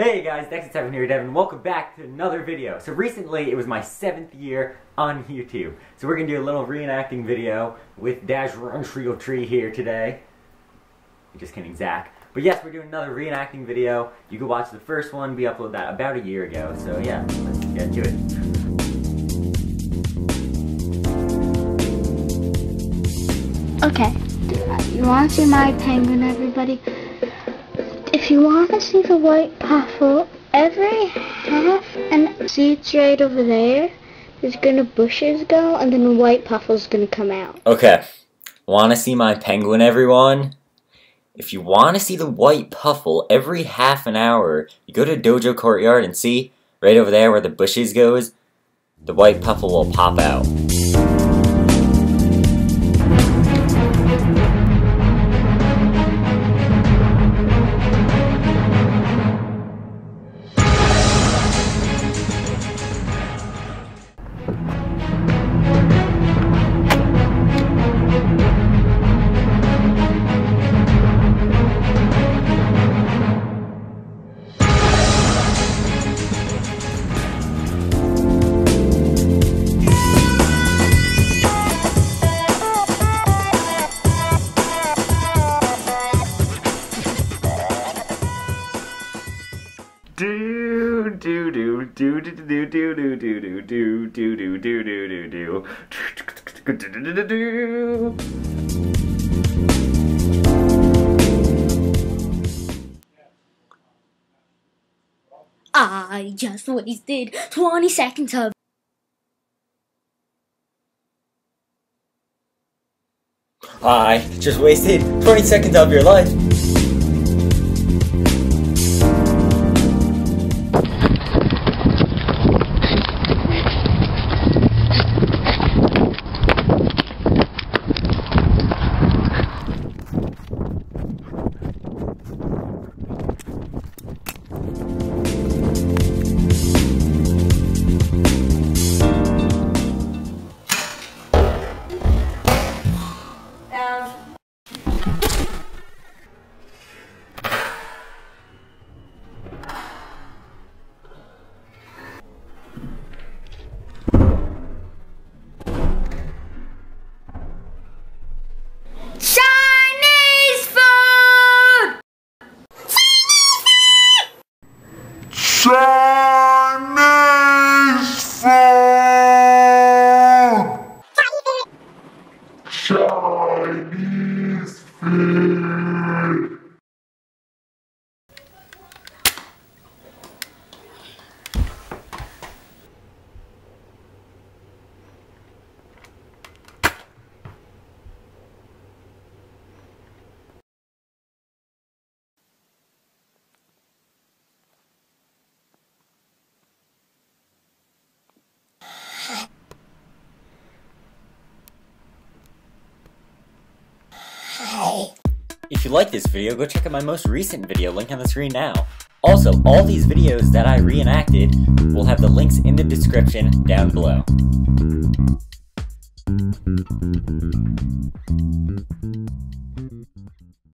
guys, Dexon7 here, Devon. Welcome back to another video. So recently, it was my seventh year on YouTube. So we're gonna do a little reenacting video with Dash Run Tree here today. Just kidding, Zach. But yes, we're doing another reenacting video. You can watch the first one. We uploaded that about a year ago. So yeah, let's get to it. Okay, you want to see my penguin, everybody? If you want to see the white puffle, every half and see it's right over there. There's gonna bushes go, and then the white puffle's gonna come out. Okay, want to see my penguin, everyone? If you want to see the white puffle every half an hour, you go to Dojo Courtyard and see, right over there where the bushes goes, the white puffle will pop out. Do do do do do do do do do do do do do do do do do do I just wasted 20 seconds of I just wasted 20 seconds of your life. Shut you like this video, go check out my most recent video, link on the screen now. Also, all these videos that I reenacted will have the links in the description down below. Thank you.